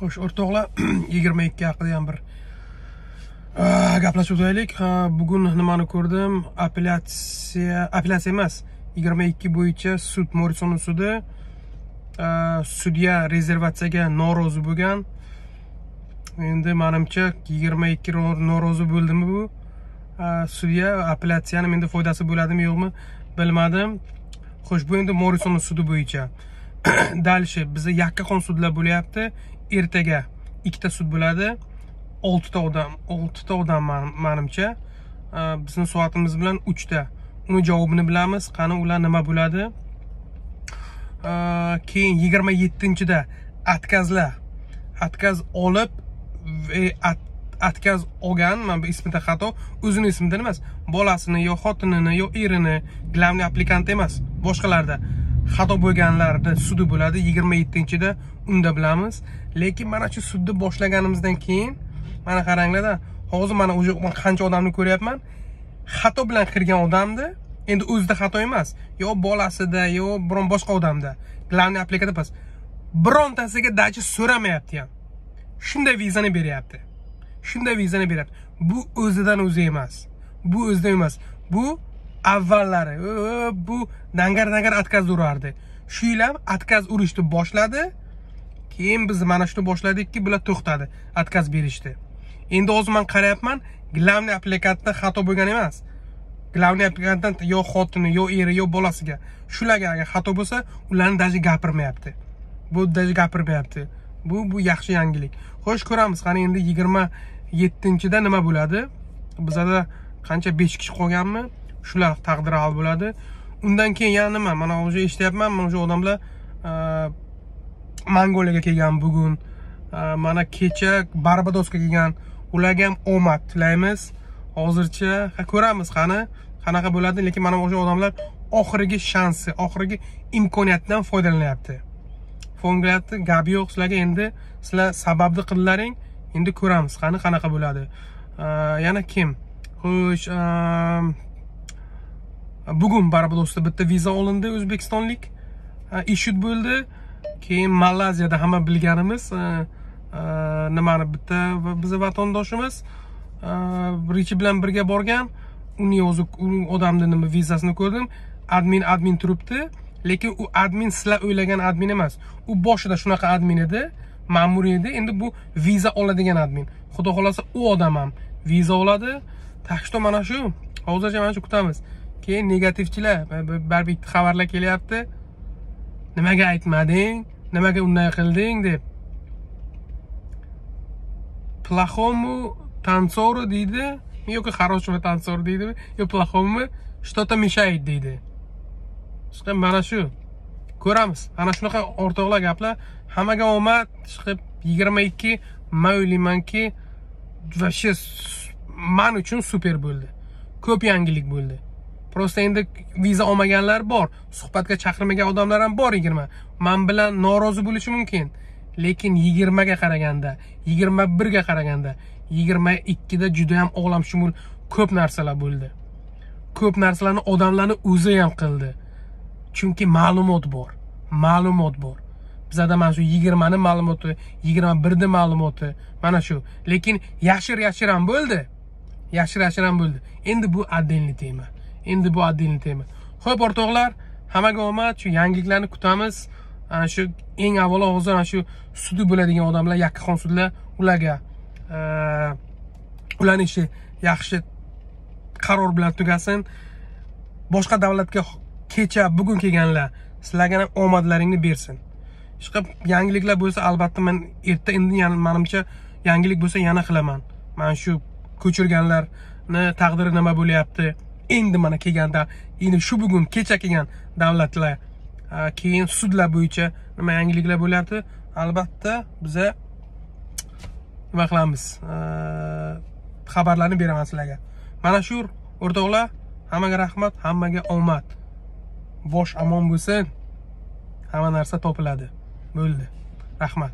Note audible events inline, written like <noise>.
xo'sh o'rtoqlar <clears throat> yigirma ikki haqida ham bir gaplashib o'taylik. Bugun nimani ko'rdim? Apellyatsiya apellyatsiya emas yigirma ikki bo'yicha sud morisson sudi sudya rezervatsiyaga norozi bo'lgan. Endi manimcha yigirma ikki norozi bo'ldimi bu? Sudya apellyatsiyani menda foydasi bo'ladimi yo'qmi bilmadim. Xo'sh bu endi morisson sudi bo'yicha. <coughs> дальше biza yakkaxon sudlar bo'lyapti. Ertaga ikkita sud bo'ladi. Oltita odam oltita odam manimcha. Bizni soatimiz bilan uchta. Uni javobini bilamiz qani ular nima bo'ladi. Keyin yigirma yettinchida откazlar откaz olib откaz olgan mana bu ismida xato o'zini ismidan emas bolasini yo xotinini yo erini главный applikant emas boshqalarda. Xato bo'lganlarni sudi bo'ladi. Yigirma yettinchida unda bilamiz. Lekin mana shu sudni boshlaganimizdan keyin mana qaranglarda hozir mana уже qancha odamni ko'ryapman. Xato bilan kirgan odamni endi o'zida xato emas yo bolasida yo biron boshqa odamda. Главный applikant emas birontasiga даже so'ramayapti ham. Shunday vizani beryapti. Shunday vizani beryapti. Bu o'zidan o'zi emas. Bu o'zidan emas. Bu avvallari bu dangar dangar отказ urardi. Shu yil ham отказ urishni boshladi. Keyin biz mana shuni boshladikki bular to'xtadi отказ berishdi. Endi hozir man qarayapman главный applikantda xato bo'lgan emas. Главный applikantdan yo xotini yo eri yo bolasiga. Shularga agar xato bo'lsa ularni даже gapirmayapti. Bu даже gapirmayapti. Bu bu yaxshi yangilik. Xo'sh ko'ramiz qani endi yigirma yettinchida nima bo'ladi? Bizada qancha besh kishi qolganmi? Shular taqdiri hal bo'ladi. Undan keyin yana nima? Mana уже eshityapman mana o'sha odamlar e, mongoliyaga kelgan bugun. E, mana kecha barbadosga kelgan. Ularga ham omad tilaymiz. Hozircha ko'ramiz qani qanaqa bo'ladi lekin mana o'sha odamlar oxirgi shansi oxirgi imkoniyatdan foydalanyapti. Foydalanyapti gap yo'q sizlarga endi sizlar sababni qildilaring endi ko'ramiz qani qanaqa bo'ladi. E, yana kim? Xo'sh bugun barbadosda bitta viza olindi o'zbekistonlik ishut bo'ldi. Keyin malayziyada hamma bilganimiz nimani bitta bizni vatandoshimiz birinchi bilan birga borgan. Uni o'zi odamni nima vizasini ko'rdim. Admin admin turibdi. Lekin u admin sizlar o'ylagan admin emas. U boshida shunaqa admin edi ma'muriy edi. Endi bu viza oladigan admin. Xudo xohlasa u odam ham viza oladi. Так что mana shu hozircha mana shu kutamiz. Keyin negativchilar baribir bitta xabarlar kelyapti. Nimaga aytmading nimaga unday qilding deb. Плохому танцору deydi yoki хорошему танцору deydimi yo плохому что-то мешает deydi. Chiqib mana shu ko'ramiz. Ana shunaqa o'rtoqlar gaplar. Hammaga omad chiqib yigirma ikki man o'ylaymanki вообще man uchun super bo'ldi. Ko'p yangilik bo'ldi. Просто endi viza olmaganlar bor. Suhbatga chaqirmagan odamlar ham bor yigirma. Man bilan norozi bo'lishi mumkin. Lekin yigirmaga qaraganda yigirma birga qaraganda yigirma ikkida judayam olamshumul ko'p narsalar bo'ldi. Ko'p narsalarni odamlarni o'zi ham qildi. Chunki ma'lumot bor ma'lumot bor. Bizada mana shu yigirmani ma'lumoti yigirma birni ma'lumoti mana shu. Lekin yashir yashir ham bo'ldi. Yashir yashir ham bo'ldi. Endi bu отдельный tema. Endi bu отдельный tema. Ho'p o'rtoqlar hammaga omad. Shu yangiliklarni kutamiz. Ana shu eng avvalo hozir ana shu sudi bo'ladigan odamlar yakkaxon sudlar ularga ularni ishi yaxshi qaror bilan tugasin. Boshqa davlatga kecha bugun kelganlar sizlarga ham omadlaringni bersin. Ishqilib yangiliklar bo'lsa albatta man erta endi manimcha yangilik bo'lsa yana qilaman. Mana shu ko'chirganlarni taqdiri nima bo'lyapti? Endi mana kelganda endi shu bugun kecha kelgan davlatlar keyin sudlar bo'yicha nima yangiliklar bo'lyapti? Albatta biza nima qilamiz xabarlarni beraman sizlarga. Mana shu o'rtoqlar hammaga rahmat hammaga omad. Bosh omon bo'lsin. Hamma narsa topiladi. Bo'ldi. Rahmat.